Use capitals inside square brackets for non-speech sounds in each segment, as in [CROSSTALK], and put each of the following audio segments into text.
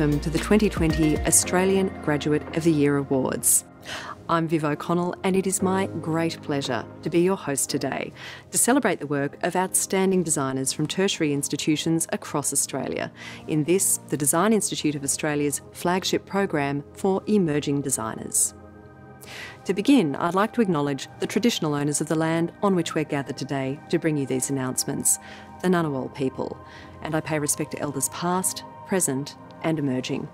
Welcome to the 2020 Australian Graduate of the Year Awards. I'm Viv O'Connell, and it is my great pleasure to be your host today to celebrate the work of outstanding designers from tertiary institutions across Australia in this, the Design Institute of Australia's flagship program for emerging designers. To begin, I'd like to acknowledge the traditional owners of the land on which we're gathered today to bring you these announcements, the Ngunnawal people, and I pay respect to elders past, present, and emerging.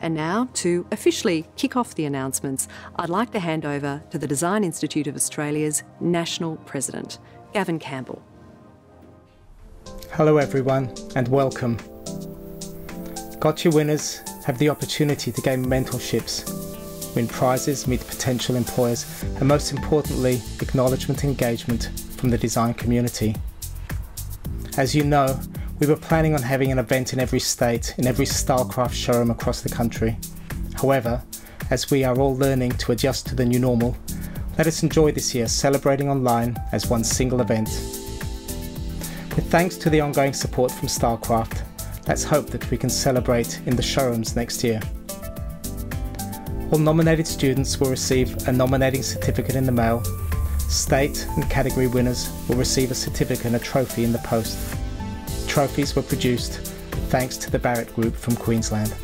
And now, to officially kick off the announcements, I'd like to hand over to the Design Institute of Australia's National President, Gavin Campbell. Hello, everyone, and welcome. GOTYA winners have the opportunity to gain mentorships, win prizes, meet potential employers, and most importantly, acknowledgement and engagement from the design community. As you know, we were planning on having an event in every state, in every Stylecraft showroom across the country. However, as we are all learning to adjust to the new normal, let us enjoy this year celebrating online as one single event. With thanks to the ongoing support from Stylecraft, let's hope that we can celebrate in the showrooms next year. All nominated students will receive a nominating certificate in the mail State and category winners will receive a certificate and a trophy in the post. Trophies were produced thanks to the Barrett Group from Queensland.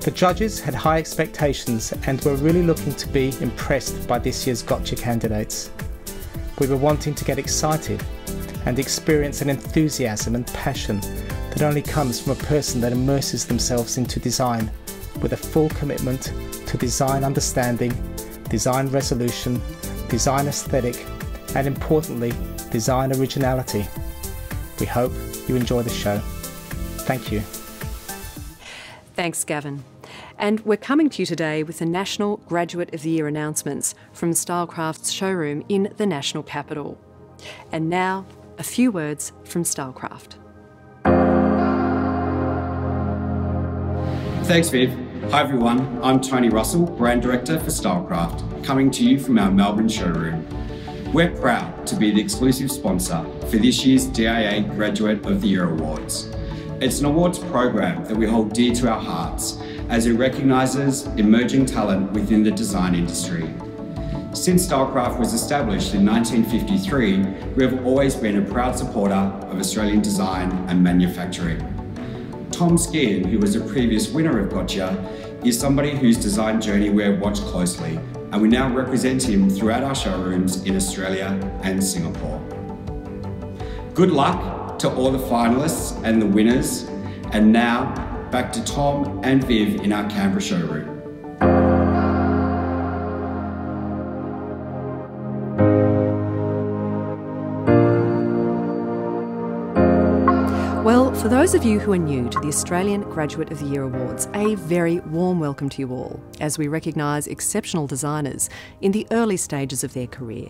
The judges had high expectations and were really looking to be impressed by this year's GOTYA candidates. We were wanting to get excited and experience an enthusiasm and passion that only comes from a person that immerses themselves into design with a full commitment to design understanding design resolution, design aesthetic, and importantly, design originality. We hope you enjoy the show. Thank you. Thanks, Gavin. And we're coming to you today with the National Graduate of the Year announcements from Stylecraft's showroom in the National Capital. And now, a few words from Stylecraft. Thanks, Viv. Hi everyone, I'm Tony Russell, Brand Director for Stylecraft, coming to you from our Melbourne showroom. We're proud to be the exclusive sponsor for this year's DIA Graduate of the Year Awards. It's an awards program that we hold dear to our hearts as it recognises emerging talent within the design industry. Since Stylecraft was established in 1953, we have always been a proud supporter of Australian design and manufacturing. Tom Skeehan, who was a previous winner of GOTYA, is somebody whose design journey we have watched closely, and we now represent him throughout our showrooms in Australia and Singapore. Good luck to all the finalists and the winners, and now back to Tom and Viv in our Canberra showroom. For those of you who are new to the Australian Graduate of the Year Awards, a very warm welcome to you all as we recognise exceptional designers in the early stages of their career.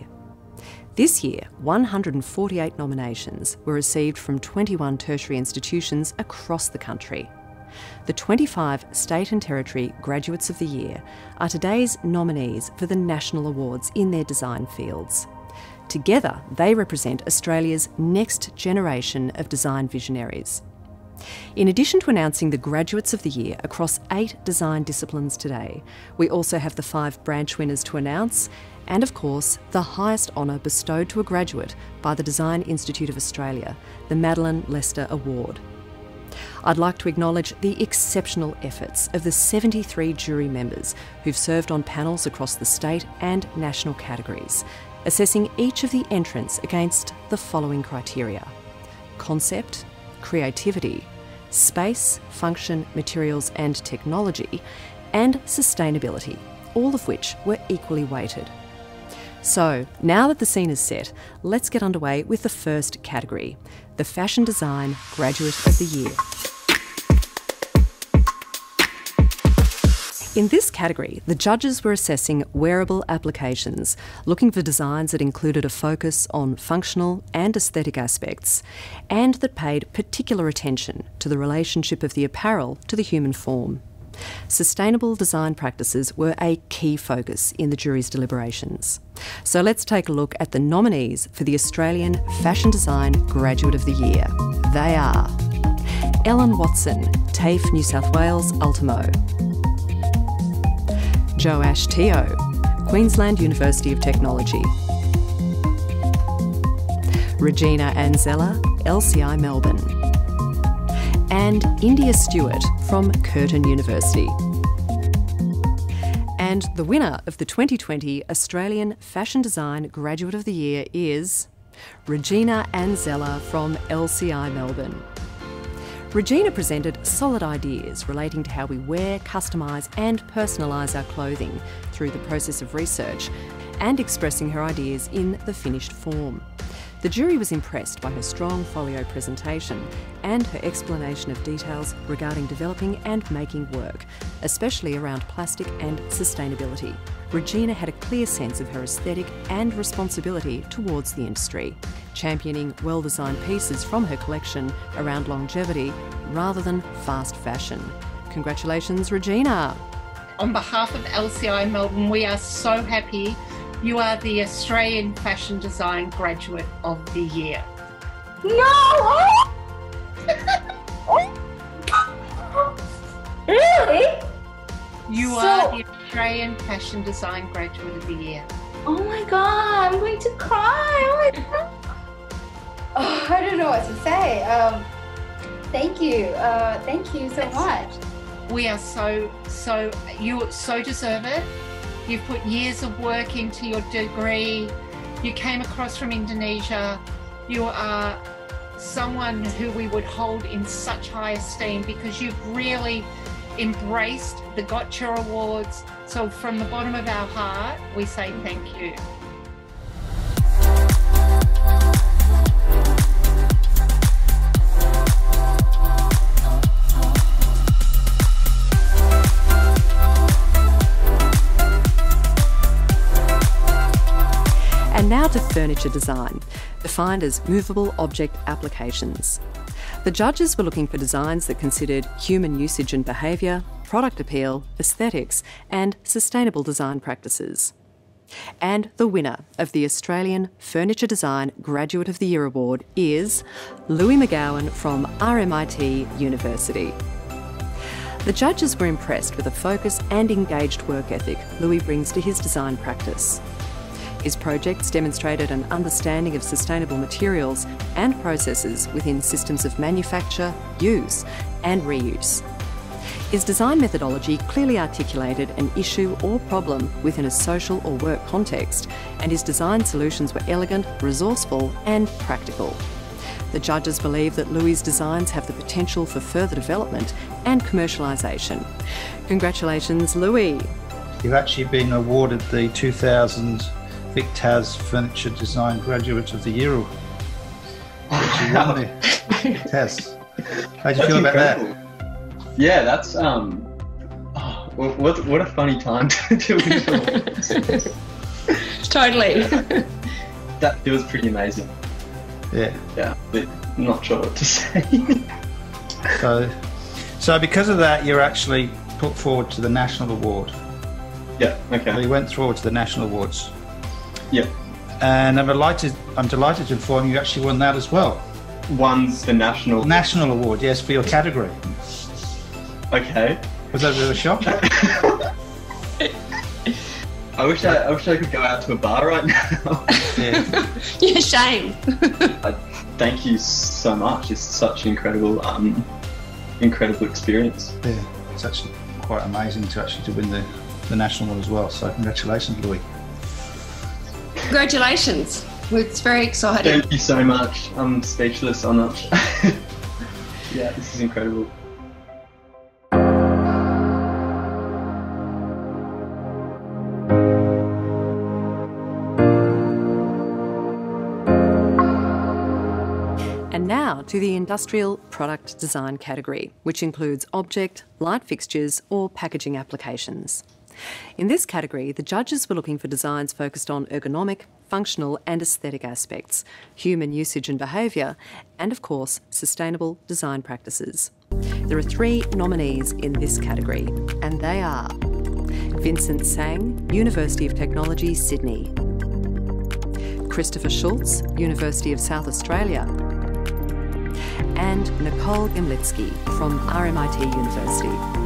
This year, 148 nominations were received from 21 tertiary institutions across the country. The 25 state and territory graduates of the year are today's nominees for the national awards in their design fields. Together, they represent Australia's next generation of design visionaries. In addition to announcing the graduates of the year across eight design disciplines today, we also have the five branch winners to announce, and of course, the highest honour bestowed to a graduate by the Design Institute of Australia, the Madeline Lester Award. I'd like to acknowledge the exceptional efforts of the 73 jury members who've served on panels across the state and national categories, assessing each of the entrants against the following criteria concept, creativity, space, function, materials and technology, and sustainability, all of which were equally weighted. So, now that the scene is set, let's get underway with the first category the Fashion Design Graduate of the Year. In this category, the judges were assessing wearable applications, looking for designs that included a focus on functional and aesthetic aspects, and that paid particular attention to the relationship of the apparel to the human form. Sustainable design practices were a key focus in the jury's deliberations. So let's take a look at the nominees for the Australian Fashion Design Graduate of the Year. They are Ellen Watson, TAFE New South Wales, Ultimo. Joash Teo, Queensland University of Technology. Regina Anzella, LCI Melbourne. And India Stewart from Curtin University. And the winner of the 2020 Australian Fashion Design Graduate of the Year is Regina Anzella from LCI Melbourne. Regina presented solid ideas relating to how we wear, customise, and personalise our clothing through the process of research and expressing her ideas in the finished form. The jury was impressed by her strong folio presentation and her explanation of details regarding developing and making work, especially around plastic and sustainability. Regina had a clear sense of her aesthetic and responsibility towards the industry, championing well designed pieces from her collection around longevity rather than fast fashion. Congratulations, Regina! On behalf of LCI Melbourne, we are so happy you are the Australian Fashion Design Graduate of the Year. No! really? You So- are the Australian Fashion Design Graduate of the Year. Oh my god, I'm going to cry. Oh my god. Oh, I don't know what to say. Um, thank you. Uh, thank you so much. We are so, so, you so deserve it. You've put years of work into your degree. You came across from Indonesia. You are someone who we would hold in such high esteem because you've really embraced the GOTYA Awards. So, from the bottom of our heart, we say thank you. Now to furniture design, defined as movable object applications. The judges were looking for designs that considered human usage and behaviour, product appeal, aesthetics, and sustainable design practices. And the winner of the Australian Furniture Design Graduate of the Year Award is Louis McGowan from RMIT University. The judges were impressed with the focus and engaged work ethic Louis brings to his design practice. His projects demonstrated an understanding of sustainable materials and processes within systems of manufacture, use, and reuse. His design methodology clearly articulated an issue or problem within a social or work context, and his design solutions were elegant, resourceful, and practical. The judges believe that Louis' designs have the potential for further development and commercialisation. Congratulations, Louis! You've actually been awarded the 2000 Vic Tas Furniture Design Graduate of the Year Award. Actually won the Tas. How do you That's feel about that? Yeah, that's um. Oh, what what a funny time [LAUGHS] to do it. [LAUGHS] Totally. that it was pretty amazing. Yeah. Yeah, but I'm not sure what to say. [LAUGHS] So, so because of that, you're actually put forward to the national award. yeah. So Okay. you went forward to the national awards, Yeah. and I'm delighted. I'm delighted to inform you actually won that as well. One's the national. National award, yes, for your category. Okay. Was that a bit of a shock? [LAUGHS] I wish I, I wish I could go out to a bar right now. [LAUGHS] yeah. [LAUGHS] yeah, shame. I, thank you so much. It's such an incredible um incredible experience. yeah. It's actually quite amazing to actually to win the, the national one as well. So congratulations, Louis. Congratulations. It's very exciting. Thank you so much. I'm speechless. I'm not. [LAUGHS] yeah, this is incredible. And now to the industrial product design category, which includes object, light fixtures, or packaging applications. In this category, the judges were looking for designs focused on ergonomic, functional, and aesthetic aspects, human usage and behaviour, and of course, sustainable design practices. There are three nominees in this category, and they are Vincent Sang, University of Technology, Sydney, Christopher Schultz, University of South Australia, and Nicole Gemlitsky from RMIT University.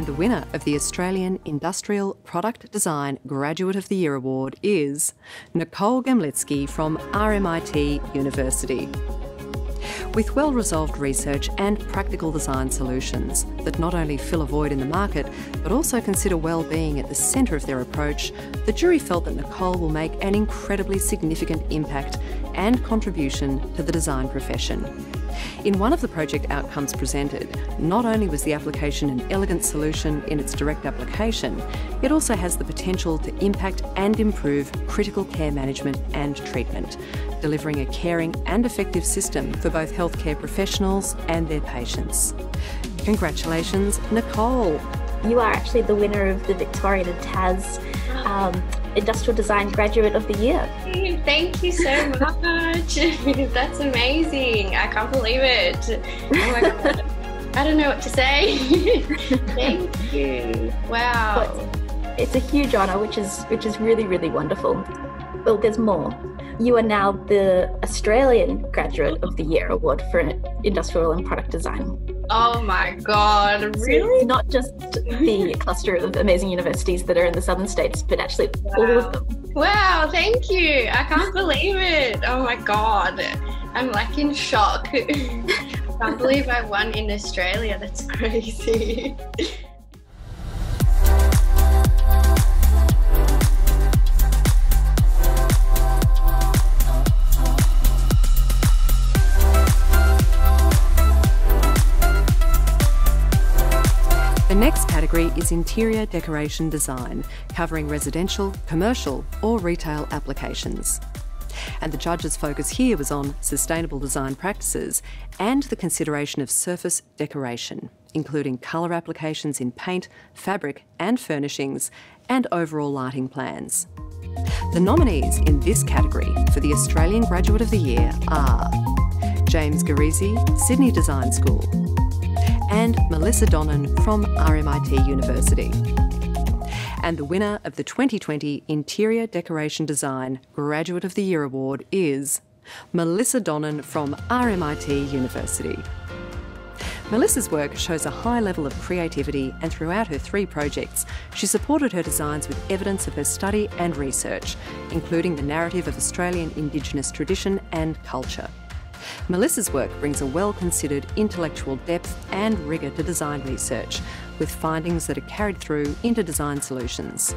And the winner of the Australian Industrial Product Design Graduate of the Year Award is Nicole Gemlitsky from RMIT University. With well resolved research and practical design solutions that not only fill a void in the market, but also consider well-being at the centre of their approach, the jury felt that Nicole will make an incredibly significant impact and contribution to the design profession. In one of the project outcomes presented, not only was the application an elegant solution in its direct application, it also has the potential to impact and improve critical care management and treatment, delivering a caring and effective system for both healthcare professionals and their patients. Congratulations, Nicole. You are actually the winner of the Victorian and Tas um, Industrial Design Graduate of the Year. Thank you so much. [LAUGHS] That's amazing. I can't believe it. Oh my God. I don't know what to say. [LAUGHS] Thank you. Wow. But it's a huge honour, which is which is really really wonderful. Well, there's more. You are now the Australian Graduate of the Year award for industrial and product design. Oh my god, really? Not just the cluster of amazing universities that are in the southern states, but actually wow. all of them. Wow, thank you. I can't believe it. Oh my god. I'm like in shock. [LAUGHS] I can't believe I won in Australia. That's [LAUGHS] crazy. Category is interior decoration design, covering residential, commercial, or retail applications. And the judges' focus here was on sustainable design practices and the consideration of surface decoration, including colour applications in paint, fabric, and furnishings, and overall lighting plans. The nominees in this category for the Australian Graduate of the Year are James Garizi, Sydney Design School, and Melissa Donnan from RMIT University. And the winner of the 2020 Interior Decoration Design Graduate of the Year Award is Melissa Donnan from RMIT University. Melissa's work shows a high level of creativity, and throughout her three projects, she supported her designs with evidence of her study and research, including the narrative of Australian Indigenous tradition and culture. Melissa's work brings a well considered intellectual depth and rigour to design research, with findings that are carried through into design solutions.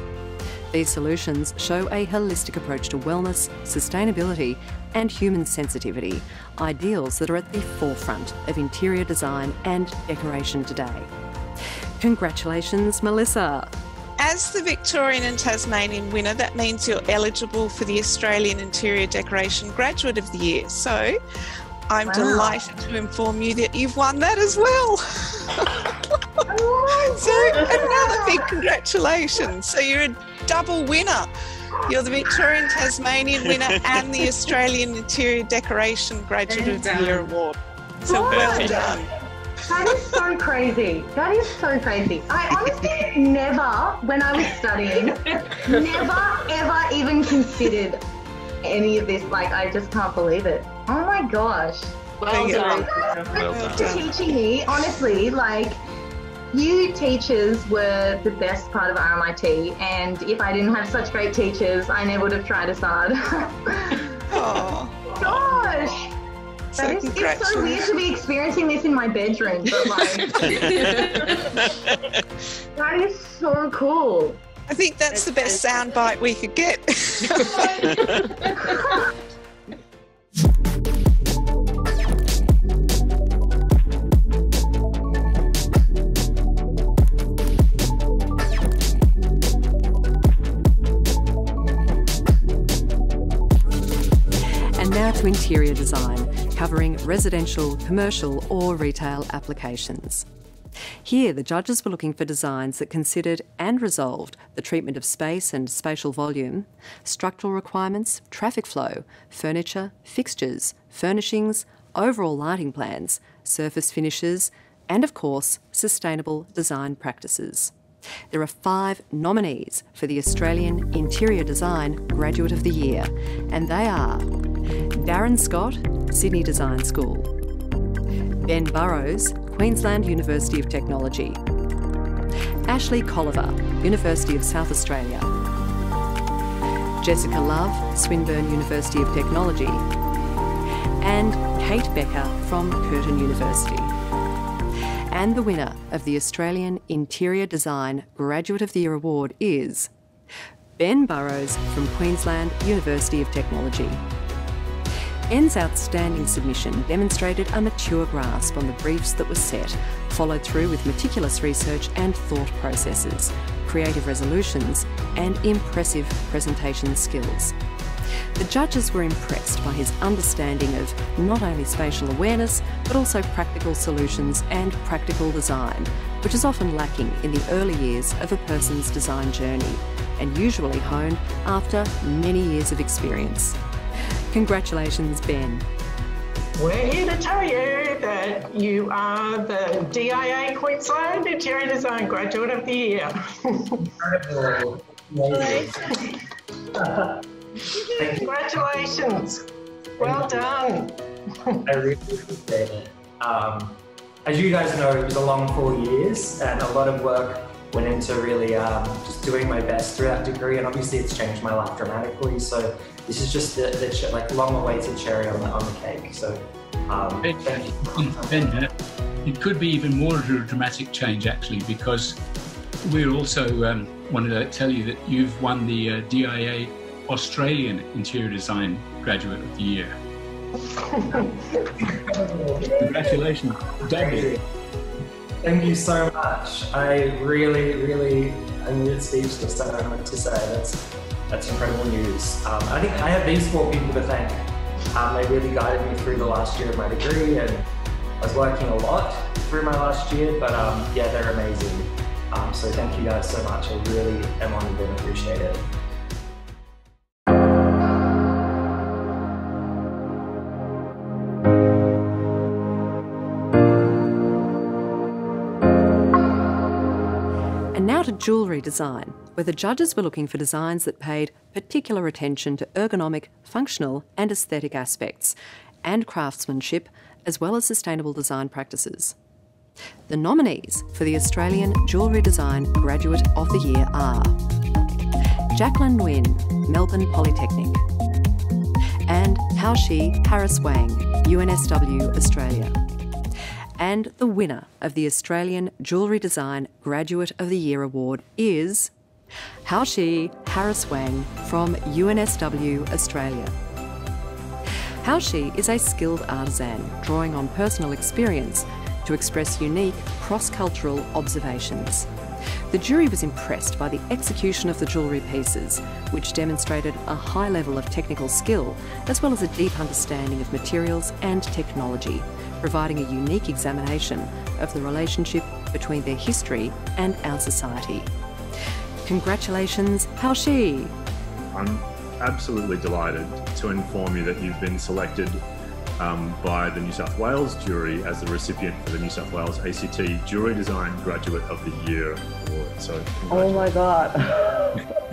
These solutions show a holistic approach to wellness, sustainability, and human sensitivity, ideals that are at the forefront of interior design and decoration today. Congratulations, Melissa! As the Victorian and Tasmanian winner, that means you're eligible for the Australian Interior Decoration Graduate of the Year. So I'm wow. delighted to inform you that you've won that as well. [LAUGHS] so another big congratulations. So you're a double winner. You're the Victorian Tasmanian winner and the [LAUGHS] Australian Interior Decoration Graduate of the Year award. So well done. That is so crazy. That is so crazy. I honestly never, when I was studying, never ever even considered any of this. Like, I just can't believe it. Oh my gosh. Well done. Well done. teaching me, honestly, like, you teachers were the best part of RMIT, and if I didn't have such great teachers, I never would have tried as hard. [LAUGHS] oh. Gosh. So is, it's so weird to be experiencing this in my bedroom, but like, [LAUGHS] that is so cool. I think that's the best soundbite we could get. and now to interior design covering residential, commercial, or retail applications. Here, the judges were looking for designs that considered and resolved the treatment of space and spatial volume, structural requirements, traffic flow, furniture, fixtures, furnishings, overall lighting plans, surface finishes, and of course, sustainable design practices. There are five nominees for the Australian Interior Design Graduate of the Year, and they are Darren Scott, Sydney Design School, Ben Burrows, Queensland University of Technology. Ashley Colliver, University of South Australia. Jessica Love, Swinburne University of Technology. And Kate Becker from Curtin University. And the winner of the Australian Interior Design Graduate of the Year Award is Ben Burrows from Queensland University of Technology. Ben's outstanding submission demonstrated a mature grasp on the briefs that were set, followed through with meticulous research and thought processes, creative resolutions, and impressive presentation skills. The judges were impressed by his understanding of not only spatial awareness, but also practical solutions and practical design, which is often lacking in the early years of a person's design journey and usually honed after many years of experience. Congratulations, Ben. We're here to tell you that you are the DIA Queensland Interior Design Graduate of the Year. Congratulations. Well done. I really appreciate it. Um, as you guys know, it was a long four years and a lot of work went into really um, just doing my best through that degree. And obviously it's changed my life dramatically. So this is just the, the like long awaited cherry on the, on the cake. So um, ben, ben, it could be even more of a dramatic change actually because we're also um, wanted to tell you that you've won the uh, DIA Australian Interior Design Graduate of the Year. [LAUGHS] Congratulations, David. Thank you so much. I really, really, I'm really speechless. I don't know what to say. That's that's incredible news. Um, I think I have these four people to thank. Um, they really guided me through the last year of my degree, and I was working a lot through my last year. But um, yeah, they're amazing. Um, so thank you guys so much. I really am honored and appreciate it. Jewellery design, where the judges were looking for designs that paid particular attention to ergonomic, functional, and aesthetic aspects, and craftsmanship, as well as sustainable design practices. The nominees for the Australian Jewellery Design Graduate of the Year are Jacqueline Nguyen, Melbourne Polytechnic, and Hao Shi Harris Wang, UNSW Australia and the winner of the Australian Jewellery Design Graduate of the Year Award is Hao Shi Harris Wang from UNSW Australia. Hao Shi is a skilled artisan drawing on personal experience to express unique cross-cultural observations. The jury was impressed by the execution of the jewellery pieces, which demonstrated a high level of technical skill as well as a deep understanding of materials and technology, providing a unique examination of the relationship between their history and our society. Congratulations, Hao Shi! I'm absolutely delighted to inform you that you've been selected um, by the New South Wales jury as the recipient for the New South Wales ACT Jewellery Design Graduate of the Year Award. So, oh my God! [LAUGHS] [LAUGHS]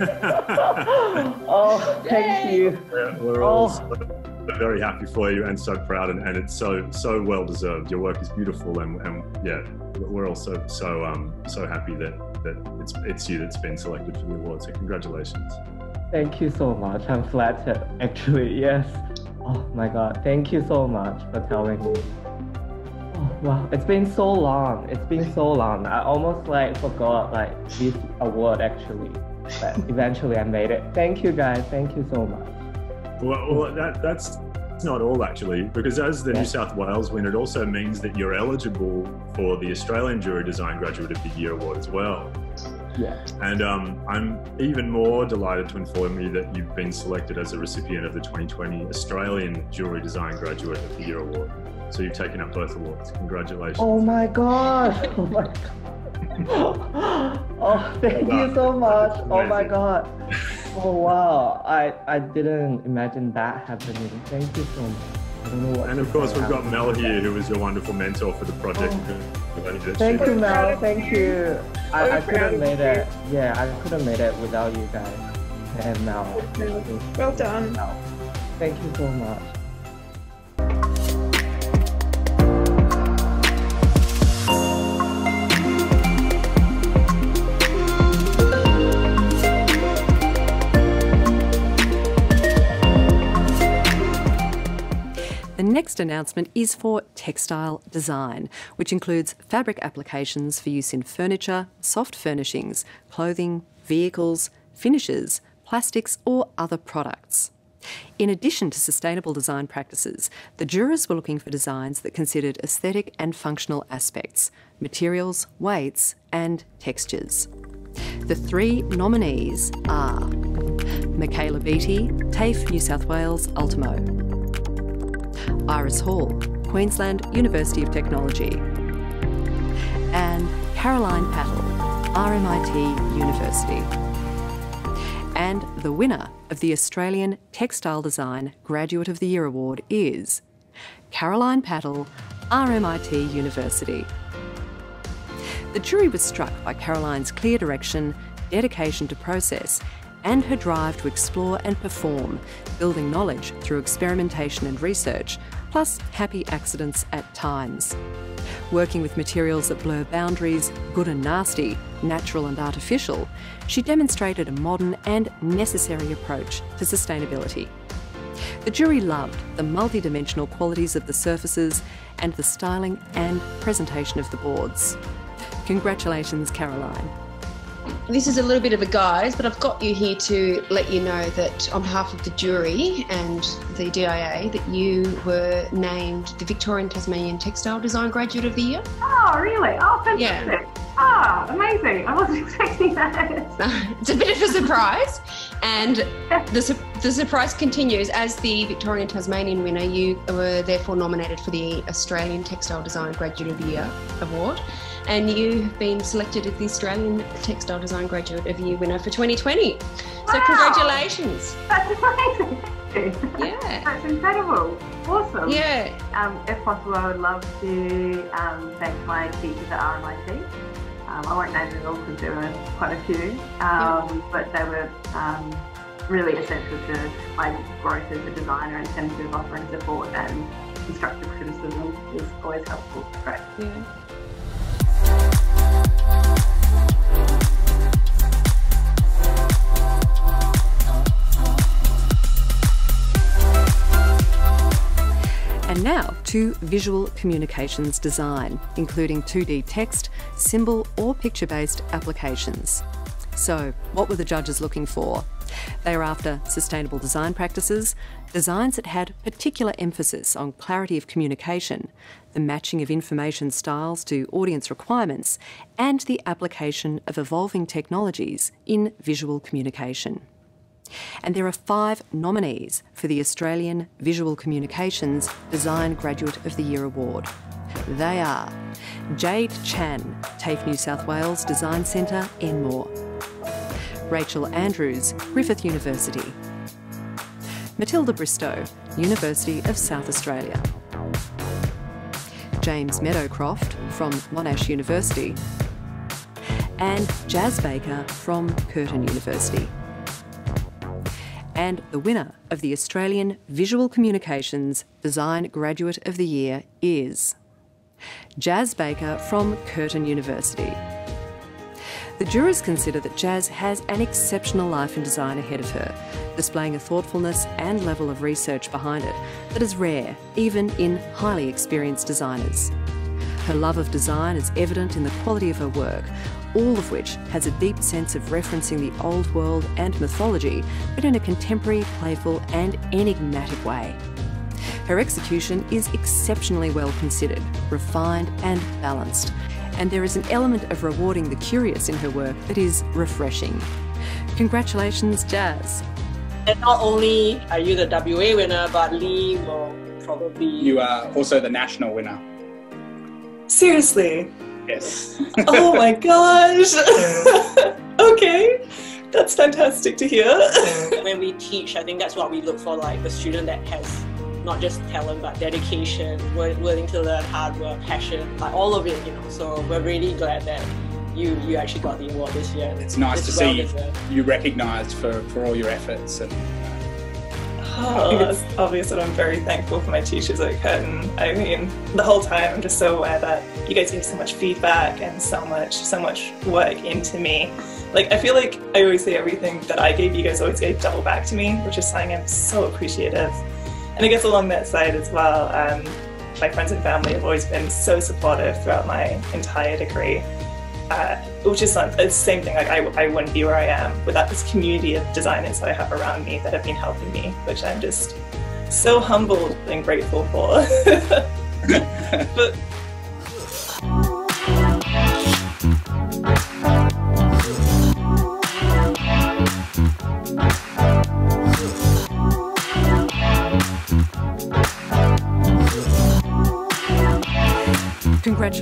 oh, thank you. We're, we're all oh. So very happy for you and so proud, and, and it's so so well deserved. Your work is beautiful, and, and yeah, we're also so um so happy that that it's it's you that's been selected for the award. So congratulations. Thank you so much. I'm flattered. Actually, yes. Oh my God! Thank you so much for telling me. Oh, wow, it's been so long. It's been so long. I almost like forgot like this award actually, but eventually I made it. Thank you guys. Thank you so much. Well, well that, that's not all actually, because as the yeah. New South Wales winner, it also means that you're eligible for the Australian Jewellery Design Graduate of the Year award as well. Yeah. And um, I'm even more delighted to inform you that you've been selected as a recipient of the 2020 Australian Jewellery Design Graduate of the Year award. So you've taken up both awards. Congratulations. Oh my God. [LAUGHS] Oh my God. [LAUGHS] oh, thank you so much. Oh my God. [LAUGHS] Oh wow, I I didn't imagine that happening. Thank you so much. I don't know what and of course, we've got Mel here, who was your wonderful mentor for the project. Oh. Thank you, Mel. Thank you. I, I could have made it. Yeah, I could have made it without you guys and Mel. Well done. Thank you so much. Next announcement is for textile design, which includes fabric applications for use in furniture, soft furnishings, clothing, vehicles, finishes, plastics, or other products. In addition to sustainable design practices, the jurors were looking for designs that considered aesthetic and functional aspects, materials, weights, and textures. The three nominees are Michaela Beattie, TAFE New South Wales Ultimo, Iris Hall, Queensland University of Technology, and Caroline Pattle, RMIT University. And the winner of the Australian Textile Design Graduate of the Year Award is Caroline Pattle, RMIT University. The jury was struck by Caroline's clear direction, dedication to process, and her drive to explore and perform, building knowledge through experimentation and research, plus happy accidents at times. Working with materials that blur boundaries, good and nasty, natural and artificial, she demonstrated a modern and necessary approach to sustainability. The jury loved the multidimensional qualities of the surfaces and the styling and presentation of the boards. Congratulations, Caroline. This is a little bit of a guise, but I've got you here to let you know that on behalf of the jury and the DIA, that you were named the Victorian Tasmanian Textile Design Graduate of the Year. Oh, really? Oh, fantastic. Yeah. Ah, amazing. I wasn't [LAUGHS] expecting that. [LAUGHS] it's a bit of a surprise, and the, su- the surprise continues. As the Victorian Tasmanian winner, you were therefore nominated for the Australian Textile Design Graduate of the Year award, and you've been selected as the Australian Textile Design Graduate of the Year winner for 2020. Wow. So, congratulations! That's amazing. Yeah. That's incredible. Awesome. Yeah. Um, if possible, I would love to um, thank my teachers at RMIT. Um, I won't name them all because there were quite a few, um, but they were um, really essential to my growth as a designer in terms of offering support and constructive criticism is always helpful. Great. Yeah. Now to visual communications design, including 2D text, symbol, or picture based applications. So, what were the judges looking for? They were after sustainable design practices, designs that had particular emphasis on clarity of communication, the matching of information styles to audience requirements, and the application of evolving technologies in visual communication. And there are five nominees for the Australian Visual Communications Design Graduate of the Year Award. They are Jade Chan, TAFE New South Wales Design Centre, Enmore. Rachel Andrews, Griffith University. Matilda Bristow, University of South Australia. James Meadowcroft from Monash University. And Jazz Baker from Curtin University. And the winner of the Australian Visual Communications Design Graduate of the Year is Jazz Baker from Curtin University. The jurors consider that Jazz has an exceptional life in design ahead of her, displaying a thoughtfulness and level of research behind it that is rare, even in highly experienced designers. Her love of design is evident in the quality of her work, all of which has a deep sense of referencing the old world and mythology, but in a contemporary, playful, and enigmatic way. Her execution is exceptionally well considered, refined, and balanced, and there is an element of rewarding the curious in her work that is refreshing. Congratulations, Jazz. And not only are you the WA winner, but Lee will probably. You are also the national winner. Seriously? Yes. oh my gosh. [LAUGHS] okay. That's fantastic to hear. [LAUGHS] when we teach, I think that's what we look for, like the student that has not just talent but dedication, willing to learn, hard work, passion, like all of it, you know. So we're really glad that you you actually got the award this year. It's nice to well see deserved. you recognised for, for all your efforts and Think it's obvious that I'm very thankful for my teachers at Curtin. I mean, the whole time I'm just so aware that you guys give so much feedback and so much, so much work into me. Like, I feel like I always say everything that I gave, you guys always gave double back to me, which is something I'm so appreciative. and I guess along that side as well, um, my friends and family have always been so supportive throughout my entire degree. Uh, which is the same thing. Like I, I wouldn't be where I am without this community of designers that I have around me that have been helping me, which I'm just so humbled and grateful for. [LAUGHS] but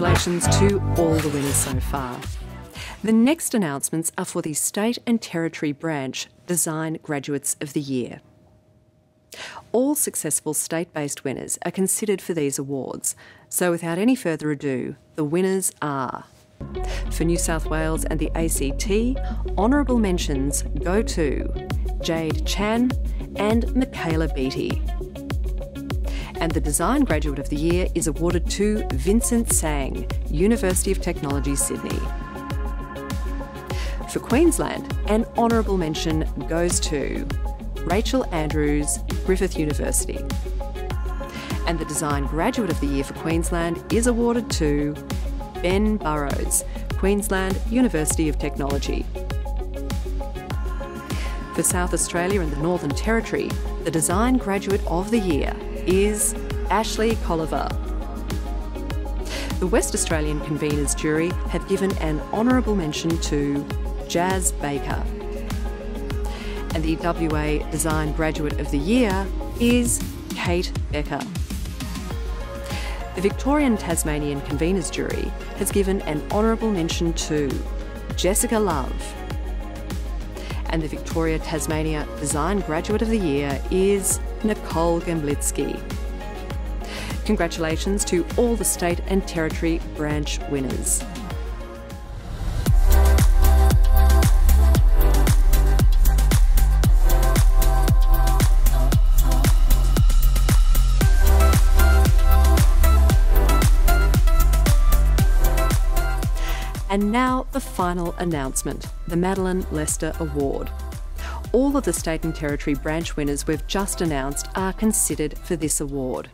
Congratulations to all the winners so far. The next announcements are for the State and Territory Branch Design Graduates of the Year. All successful state based winners are considered for these awards, so without any further ado, the winners are. For New South Wales and the ACT, honourable mentions go to Jade Chan and Michaela Beattie and the Design Graduate of the Year is awarded to Vincent Sang, University of Technology, Sydney. For Queensland, an honourable mention goes to Rachel Andrews, Griffith University. And the Design Graduate of the Year for Queensland is awarded to Ben Burrows, Queensland University of Technology. For South Australia and the Northern Territory, the Design Graduate of the Year is Ashley Colliver. The West Australian Conveners Jury have given an honourable mention to Jazz Baker. And the WA Design Graduate of the Year is Kate Becker. The Victorian Tasmanian Conveners Jury has given an honourable mention to Jessica Love. And the Victoria Tasmania Design Graduate of the Year is Nicole Gemblitsky. Congratulations to all the state and territory branch winners. And now the final announcement the Madeline Lester Award. All of the state and territory branch winners we've just announced are considered for this award.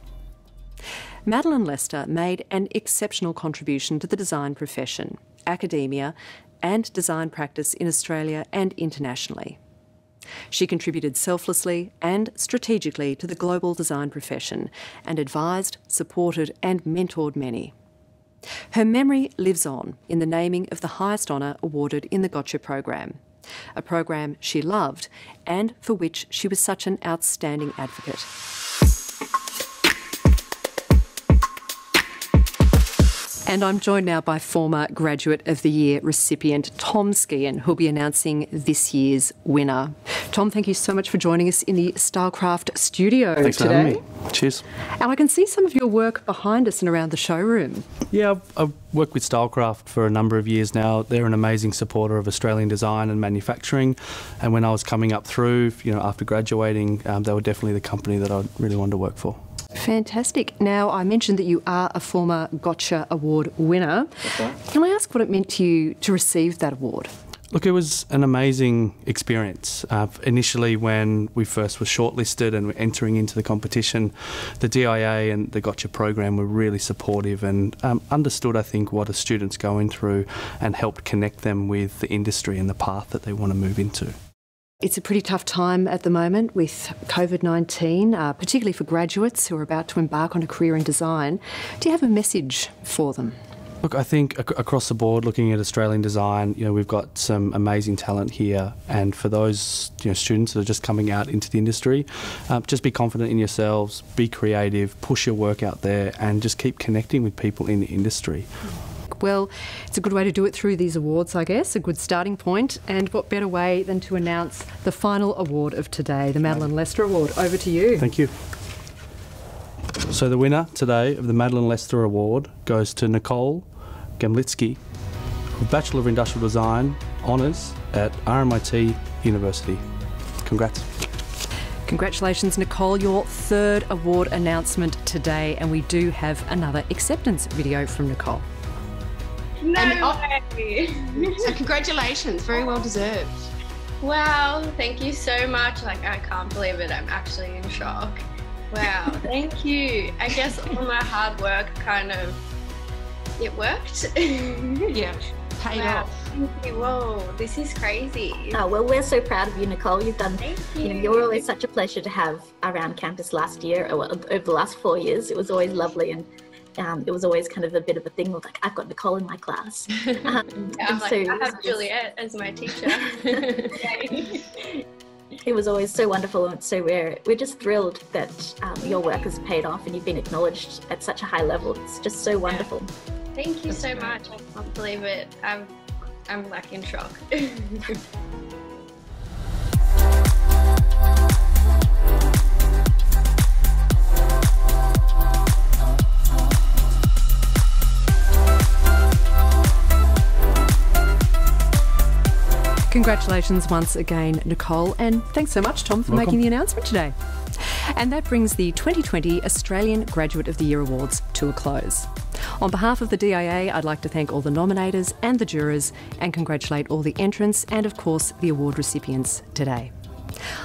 Madeline Lester made an exceptional contribution to the design profession, academia, and design practice in Australia and internationally. She contributed selflessly and strategically to the global design profession and advised, supported, and mentored many. Her memory lives on in the naming of the highest honour awarded in the GOTYA program, a program she loved and for which she was such an outstanding advocate. And I'm joined now by former Graduate of the Year recipient Tom Skeehan, who'll be announcing this year's winner. Tom, thank you so much for joining us in the Stylecraft studio Thanks today. for having me. Cheers. And I can see some of your work behind us and around the showroom. Yeah, I've, I've worked with Stylecraft for a number of years now. They're an amazing supporter of Australian design and manufacturing. And when I was coming up through, you know, after graduating, um, they were definitely the company that I really wanted to work for. Fantastic. Now, I mentioned that you are a former GOTYA Award winner. Can I ask what it meant to you to receive that award? Look, it was an amazing experience. Uh, initially, when we first were shortlisted and were entering into the competition, the DIA and the GOTYA program were really supportive and um, understood, I think, what a student's going through and helped connect them with the industry and the path that they want to move into. It's a pretty tough time at the moment with COVID 19, uh, particularly for graduates who are about to embark on a career in design. Do you have a message for them? Look, I think ac- across the board, looking at Australian design, you know, we've got some amazing talent here, and for those you know students that are just coming out into the industry, um, just be confident in yourselves, be creative, push your work out there, and just keep connecting with people in the industry. Well, it's a good way to do it through these awards, I guess, a good starting point. And what better way than to announce the final award of today, the Madeline Lester Award? Over to you. Thank you. So the winner today of the Madeline Lester Award goes to Nicole Gamlitsky, with Bachelor of Industrial Design honours at RMIT University. Congrats. Congratulations, Nicole, your third award announcement today. And we do have another acceptance video from Nicole. No oh, way. [LAUGHS] so congratulations, very well deserved. Wow, thank you so much. Like, I can't believe it. I'm actually in shock. Wow, [LAUGHS] thank you. I guess all my hard work kind of it worked. yeah, [LAUGHS] paid wow. off. Thank you. Whoa, this is crazy. Oh, well, we're so proud of you, Nicole. You've done, Thank you. know, you're always such a pleasure to have around campus last year, or over the last four years. It was always lovely and um, it was always kind of a bit of a thing of like, I've got Nicole in my class. [LAUGHS] Um, Yeah, I'm like, so I have Juliet as my teacher. [LAUGHS] it was always so wonderful and so we're we're just thrilled that um, your work has paid off and you've been acknowledged at such a high level it's just so wonderful Thank you so much. I can't believe it. I'm I'm like in shock. [LAUGHS] Congratulations once again, Nicole, and thanks so much, Tom, for Welcome. making the announcement today. And that brings the 2020 Australian Graduate of the Year Awards to a close. On behalf of the DIA, I'd like to thank all the nominators and the jurors and congratulate all the entrants and, of course, the award recipients today.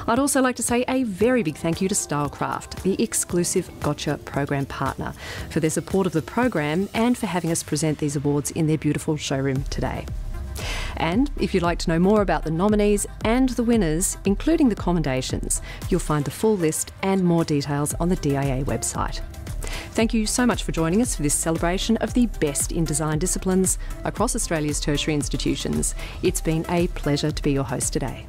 I'd also like to say a very big thank you to Stylecraft, the exclusive GOTYA program partner, for their support of the program and for having us present these awards in their beautiful showroom today. And if you'd like to know more about the nominees and the winners, including the commendations, you'll find the full list and more details on the DIA website. Thank you so much for joining us for this celebration of the best in design disciplines across Australia's tertiary institutions. It's been a pleasure to be your host today.